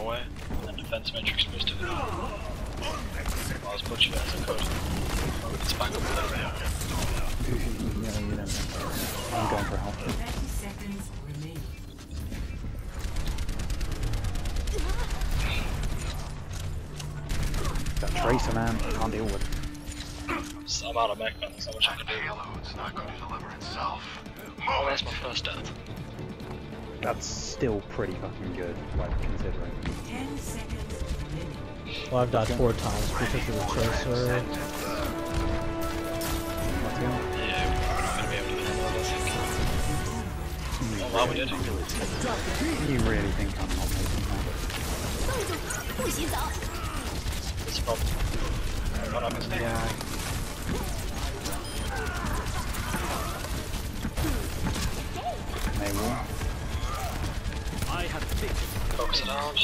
away, and defense matrix moves to the I'll as much of it as I could. It's back up a little bit. Yeah, you don't know. I'm going for help. 30 seconds remaining. That tracer man, I can't deal with. So I'm out of mech, man. There's not much I can do. Payload's not going to deliver itself. Oh, that's my first death that's still pretty fucking good, like, considering. Well, I've died four times because of the chaser. You really think I'm not making that? It's probably. Yeah. have six. Focus on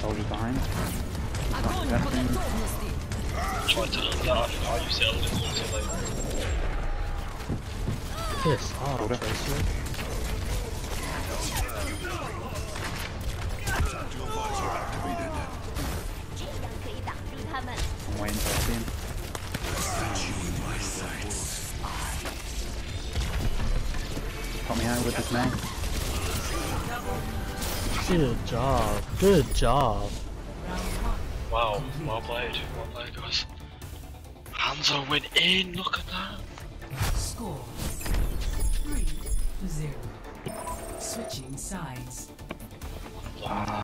Soldiers behind. Try to look that off how you settled it also like. Yes, oh, Order. Tracer. I'm waiting for a. Got me out with this man. Good job. Good job. Wow, well played. Well played, guys. Hanzo went in. Look at that. Score 3 to 0. Switching sides. Ah.